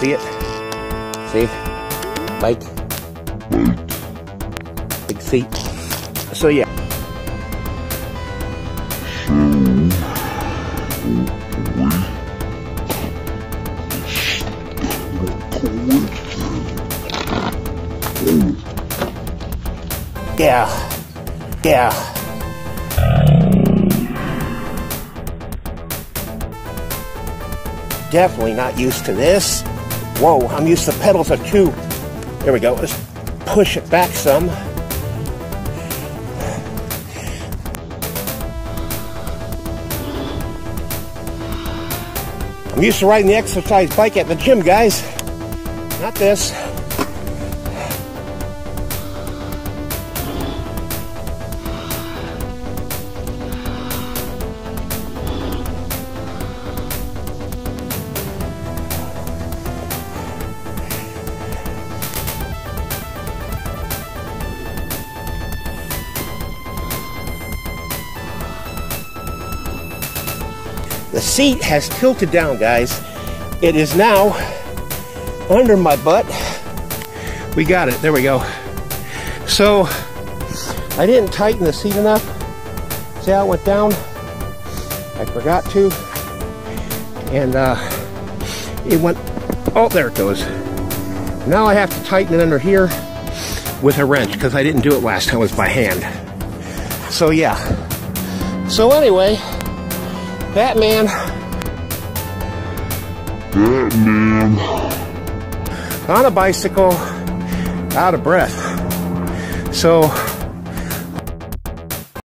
See it? See? Bike. Big seat. So yeah. Yeah. Yeah. Definitely not used to this. Whoa, I'm used to pedals of two. There we go. Let's push it back some. I'm used to riding the exercise bike at the gym, guys. Not this. The seat has tilted down, guys. It is now under my butt. We got it. There we go. So, I didn't tighten the seat enough. See how it went down? I forgot to. And uh, it went, oh, there it goes. Now I have to tighten it under here with a wrench because I didn't do it last time, it was by hand. So yeah. So anyway, Batman. Batman. On a bicycle, out of breath. So